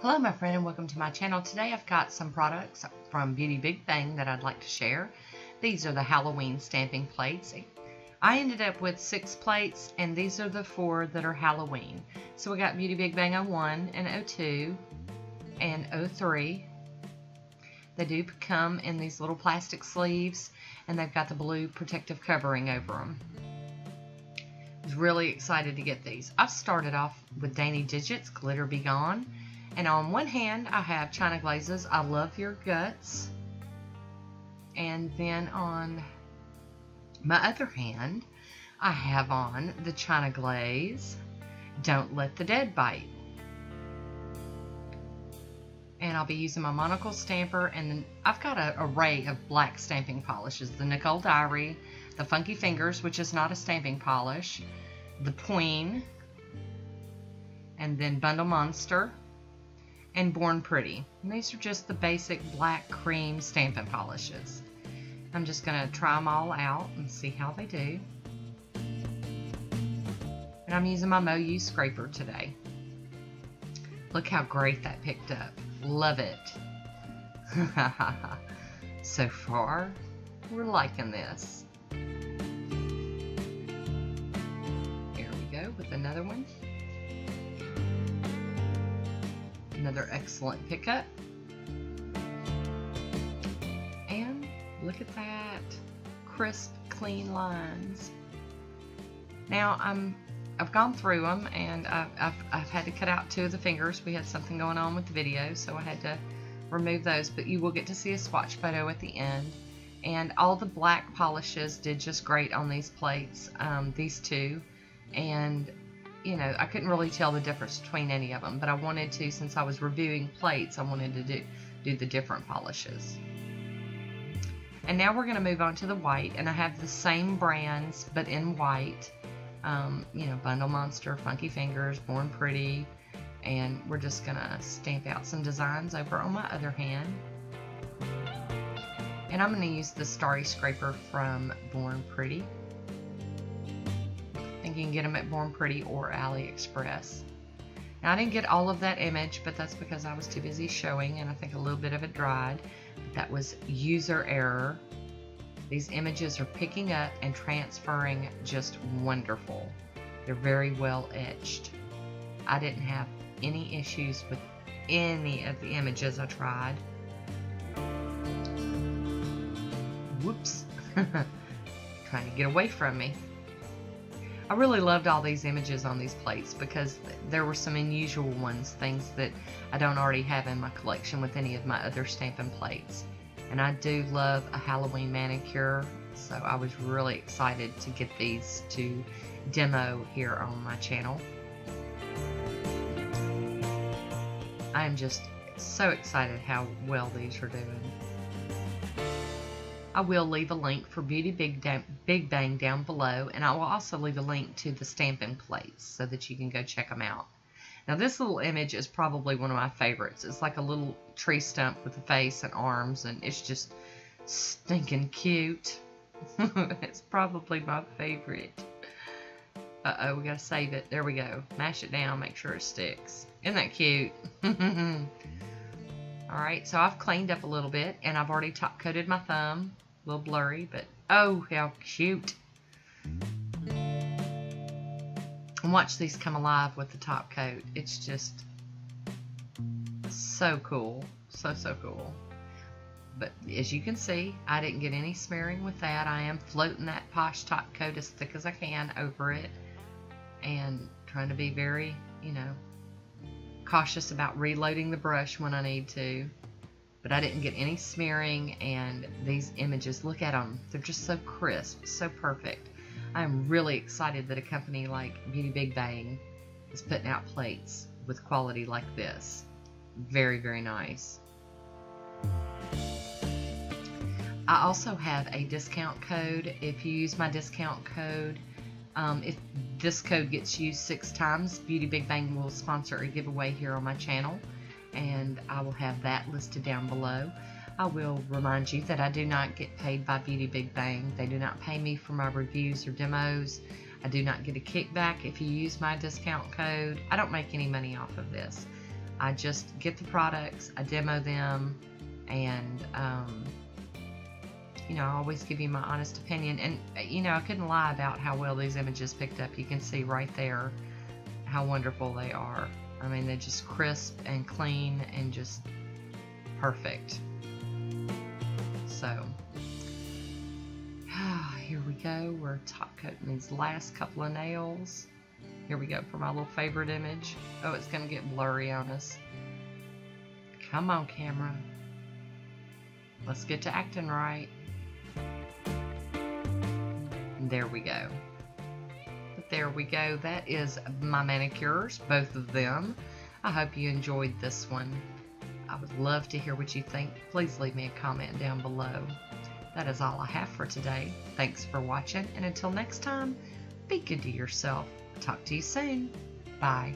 Hello my friend and welcome to my channel. Today I've got some products from Beauty Big Bang that I'd like to share. These are the Halloween stamping plates. I ended up with six plates and these are the four that are Halloween. So we got Beauty Big Bang 01 and 02 and 03. They do come in these little plastic sleeves and they've got the blue protective covering over them. I was really excited to get these. I've started off with Dainty Digits, Glitter Be Gone. And on one hand, I have China Glazes, I Love Your Guts. And then on my other hand, I have on the China Glaze, Don't Let the Dead Bite. And I'll be using my monocle stamper, and then I've got an array of black stamping polishes. The Nicole Diary, the Funky Fingers, which is not a stamping polish, the Queen, and then Bundle Monster, and Born Pretty. And these are just the basic black cream stamping polishes. I'm just going to try them all out and see how they do. And I'm using my MoYou scraper today. Look how great that picked up. Love it. so far, we're liking this. Here we go with another one. Another excellent pickup. And look at that. Crisp, clean lines. Now I'm I've gone through them and I've, I've, I've, had to cut out two of the fingers. We had something going on with the video, so I had to remove those. But you will get to see a swatch photo at the end. And all the black polishes did just great on these plates, um, these two. And you know, I couldn't really tell the difference between any of them, but I wanted to, since I was reviewing plates, I wanted to do, do the different polishes. And now we're going to move on to the white, and I have the same brands, but in white. Um, you know, Bundle Monster, Funky Fingers, Born Pretty, and we're just going to stamp out some designs over on my other hand. And I'm going to use the Starry Scraper from Born Pretty you can get them at Born Pretty or AliExpress. Now, I didn't get all of that image, but that's because I was too busy showing, and I think a little bit of it dried. That was user error. These images are picking up and transferring just wonderful. They're very well etched. I didn't have any issues with any of the images I tried. Whoops. Trying to get away from me. I really loved all these images on these plates because there were some unusual ones, things that I don't already have in my collection with any of my other stamping plates. And I do love a Halloween manicure, so I was really excited to get these to demo here on my channel. I am just so excited how well these are doing. I will leave a link for Beauty Big, Big Bang down below, and I will also leave a link to the stamping plates so that you can go check them out. Now this little image is probably one of my favorites. It's like a little tree stump with a face and arms, and it's just stinking cute. it's probably my favorite. Uh-oh, we gotta save it. There we go. Mash it down, make sure it sticks. Isn't that cute? Alright, so I've cleaned up a little bit, and I've already top coated my thumb a little blurry, but oh, how cute. And watch these come alive with the top coat. It's just so cool. So, so cool. But as you can see, I didn't get any smearing with that. I am floating that Posh top coat as thick as I can over it. And trying to be very, you know, cautious about reloading the brush when I need to but I didn't get any smearing and these images, look at them, they're just so crisp, so perfect. I'm really excited that a company like Beauty Big Bang is putting out plates with quality like this. Very, very nice. I also have a discount code. If you use my discount code, um, if this code gets used six times, Beauty Big Bang will sponsor a giveaway here on my channel and I will have that listed down below. I will remind you that I do not get paid by Beauty Big Bang. They do not pay me for my reviews or demos. I do not get a kickback if you use my discount code. I don't make any money off of this. I just get the products, I demo them, and um, you know, I always give you my honest opinion. And you know, I couldn't lie about how well these images picked up. You can see right there how wonderful they are. I mean, they're just crisp and clean and just perfect. So, here we go. We're top coating these last couple of nails. Here we go for my little favorite image. Oh, it's going to get blurry on us. Come on, camera. Let's get to acting right. There we go. There we go. That is my manicures, both of them. I hope you enjoyed this one. I would love to hear what you think. Please leave me a comment down below. That is all I have for today. Thanks for watching, and until next time, be good to yourself. Talk to you soon. Bye.